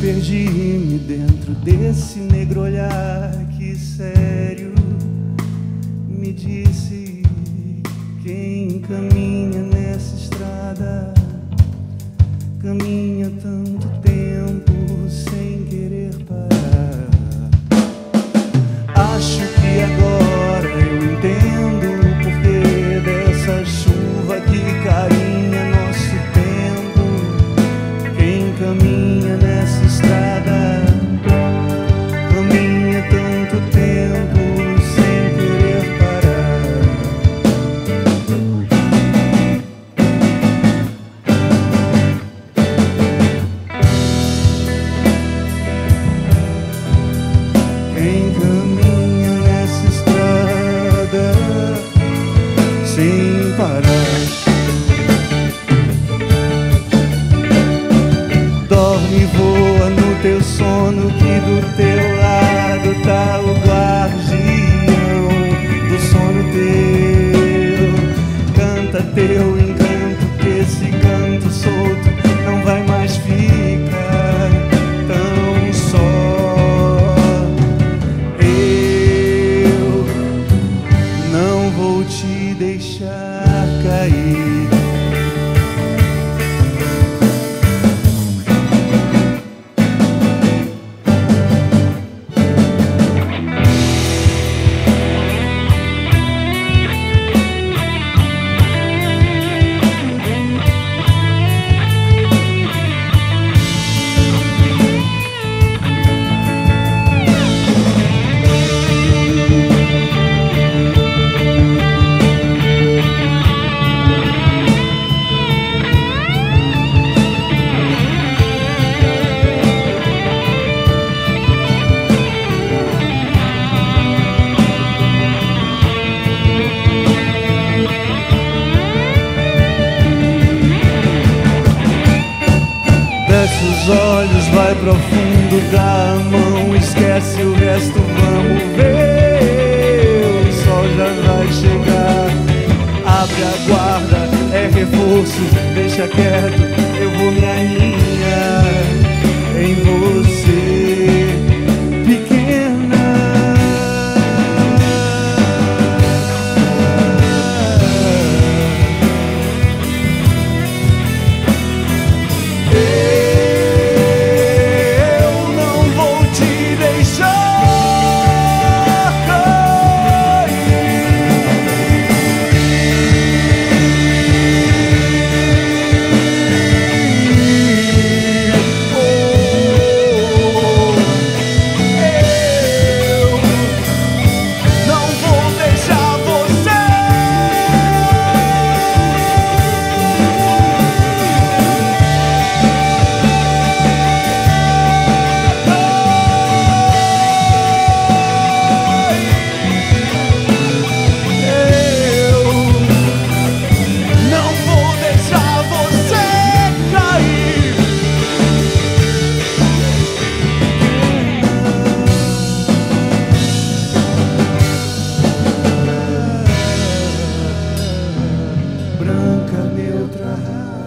perdi-me dentro desse negro olhar que sério me disse quem caminha nessa estrada caminha tanto teu sono que do teu lado tá o guardião do sono teu. Canta teu encanto que esse canto solto não vai mais ficar tão só. Eu não vou te deixar cair. Profundo, dá a mão, esquece o resto, vamos ver. O sol já vai chegar. Abre a guarda, é reforço, deixa quieto, neutra.